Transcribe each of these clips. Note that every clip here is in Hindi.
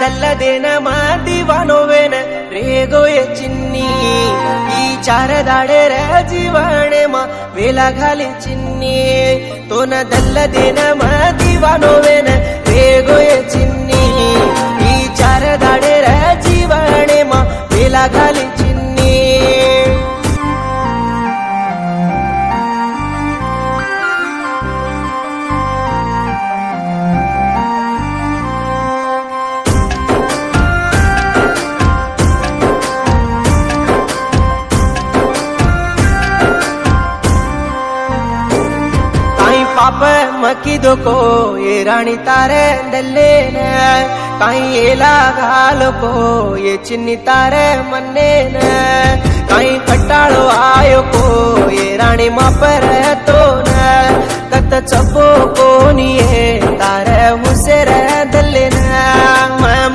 ದಲ್ಲದೇನ ಮಾದಿವಾನೋವೇನ ರೇಗೋಯ ಚಿನ್ನಿ ಈ ಚಾರದಾಡೆರ ಜೀವಾಣೆ ಮಾ ವೇಲಾಗಾಲಿ ಚಿನ್ನಿ ತೋನ ದಲ್ಲದೇನ ಮಾದಿವಾನೋವೇನ ರೇಗೋಯ ಚಿನ್ನಿ पाप मकी दोको ये रानी तारे दल्लेन काई एला घालो को, ये चिन्नी तारे मन्ने न। काई कट्टाळो आयो को, ये राणी मापर तो न। कत चपो कोनी ये तारे हुसेर दल्लेन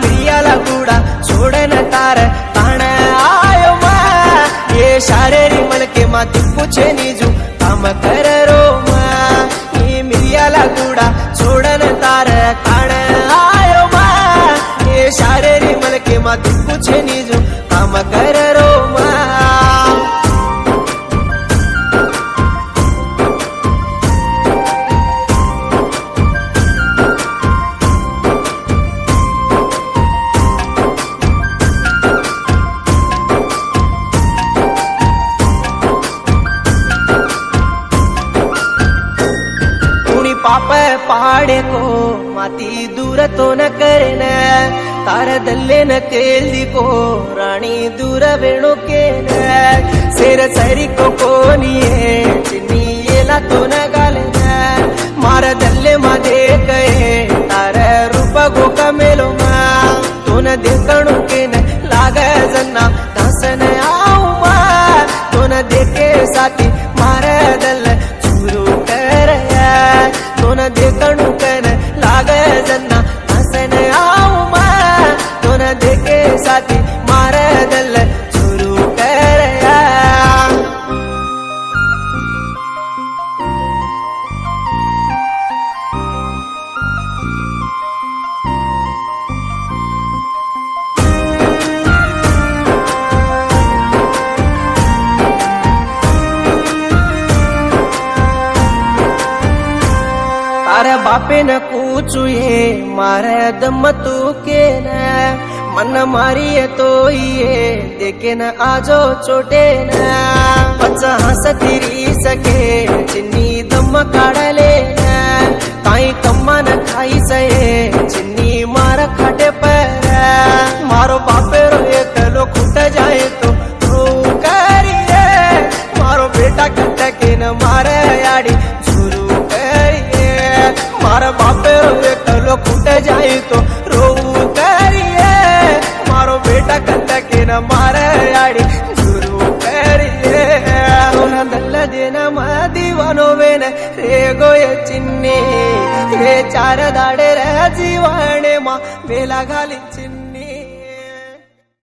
मियाला गुडा छोडन तार ताण आयो मा। કુડા છોડન તાર કાણ આયો માં. એ શારેરી મલકે માં તું પૂછે નીજો કામ કરે पाप पाडे को माती दूर तो न करेन तार दल्ले न केल्दी को राणी दूर वेणु के न सेर सरी को कोनिये चिन्नी येला तो न गालेन मार आपे न पूछू ये, मारे दम तू के न। मन मारिए तो ये, देखे न आजो छोटे न। बच्चा हंस तिरी सके चिन्नी दम काड़ लेना छूट जाई तो रोऊ करिए मारो बेटा कंदा के न मारे आड़ी गुरु करिए దల్ల దేన మా దీవనోవేన రేగోయ చిన్ని ఏ చారదాడెర జీవాణే మా వేలగాలి చిన్ని